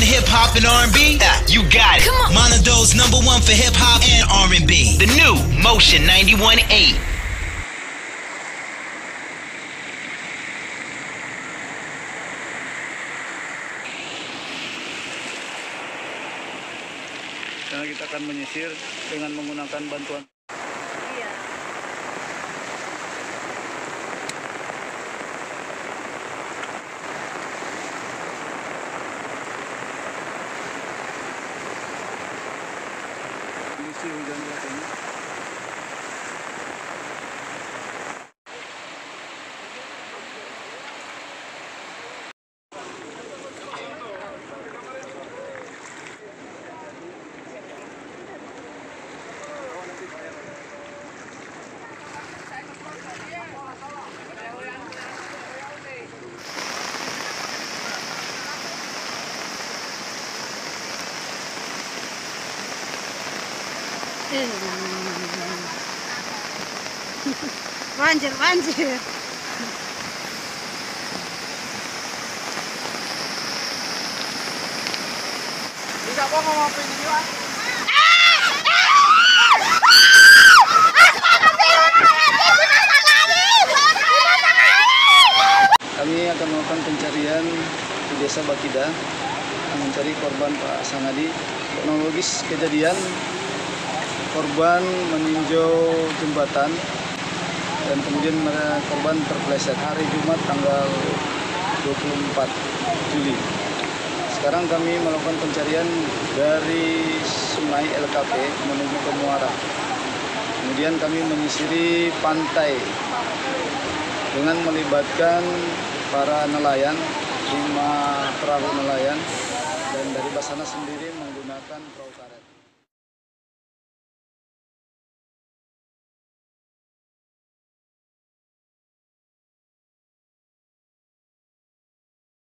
one hip hop and R&B? Yeah, you got it. Come on. Monado's number one for hip hop and R&B. The new Motion 91.8. Karena kita akan menyisir dengan menggunakan bantuan siwigan natin. Eh. Banjir, banjir. Kami akan melakukan pencarian di desa Bakida mencari korban Pak Sanadi. Kronologis kejadian korban meninjau jembatan dan kemudian korban terpleset hari Jumat tanggal 24 Juli. Sekarang kami melakukan pencarian dari Sungai LKP menuju ke Muara. Kemudian kami menyisiri pantai dengan melibatkan para nelayan, lima perahu nelayan, dan dari Basana sendiri menggunakan perahu karet.